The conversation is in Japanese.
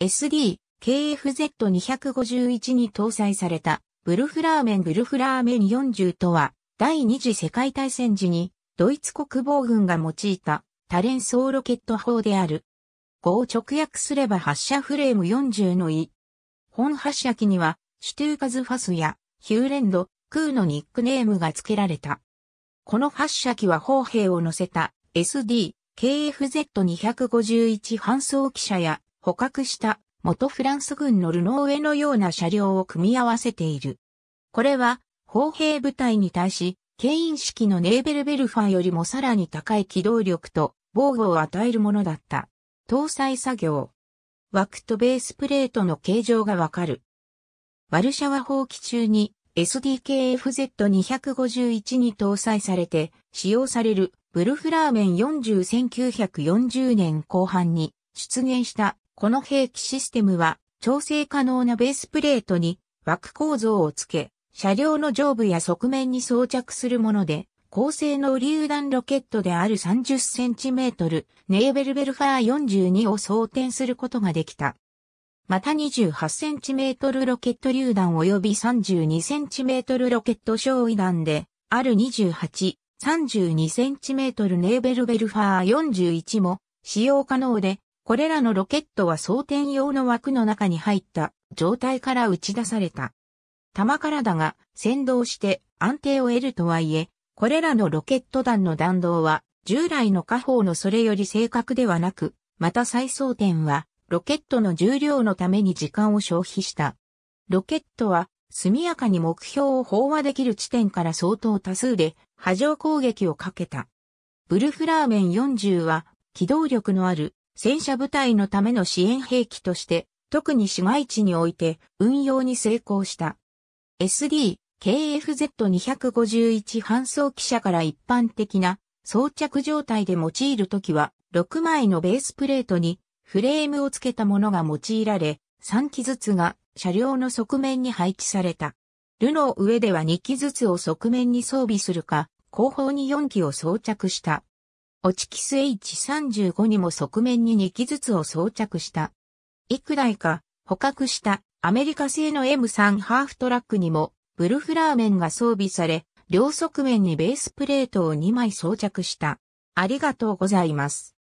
SD、KFZ251 に搭載されたブルフラーメンブルフラーメン40とは第二次世界大戦時にドイツ国防軍が用いた多連装ロケット砲である。語を直訳すれば発射フレーム40の意。本発射機にはシュトゥーカズファスやヒューレンド、空のニックネームが付けられた。この発射機は砲兵を乗せた SD、KFZ251 搬送機車や捕獲した元フランス軍のルノーウェのような車両を組み合わせている。これは、砲兵部隊に対し、牽引式のネーベルベルファーよりもさらに高い機動力と防護を与えるものだった。搭載作業。枠とベースプレートの形状がわかる。ワルシャワ放棄中に SDKFZ251 に搭載されて使用されるブルフラーメン40-1940年後半に出現したこの兵器システムは調整可能なベースプレートに枠構造をつけ、車両の上部や側面に装着するもので、高性能榴弾ロケットである 30cm ネーベルベルファー42を装填することができた。また 28cm ロケット榴弾及び 32cm ロケット小位弾で、ある28、32cm ネーベルベルファー41も使用可能で、これらのロケットは装填用の枠の中に入った状態から打ち出された。弾からだが先導して安定を得るとはいえ、これらのロケット弾の弾道は従来の火砲のそれより正確ではなく、また再装填はロケットの重量のために時間を消費した。ロケットは速やかに目標を飽和できる地点から相当多数で波状攻撃をかけた。ブルフラーメン40は機動力のある戦車部隊のための支援兵器として、特に市街地において運用に成功した。SD、KFZ251 搬送機車から一般的な装着状態で用いるときは、6枚のベースプレートにフレームを付けたものが用いられ、3機ずつが車両の側面に配置された。ルの上では2機ずつを側面に装備するか、後方に4機を装着した。オチキス H35 にも側面に2機ずつを装着した。幾台か捕獲したアメリカ製の M3 ハーフトラックにもブルフラーメンが装備され、両側面にベースプレートを2枚装着した。ありがとうございます。